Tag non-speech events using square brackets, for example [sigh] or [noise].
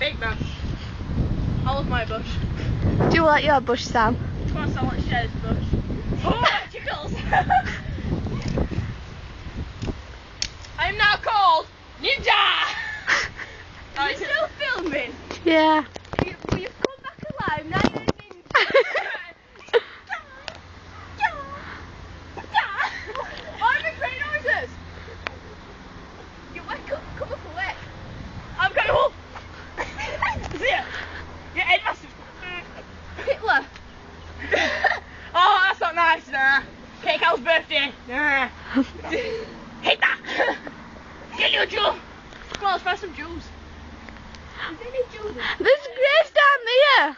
Big bush. I love my bush. Do you like your bush, Sam? Of course I want Cher's bush. [laughs] Oh, that tickles! I'm now called Ninja! [laughs] Are you still filming? Yeah. You, you've come back alive, now birthday. Hate that. Get your jewel. Come on, let's find some jewels. Is there any jewels? in- There's graves down there.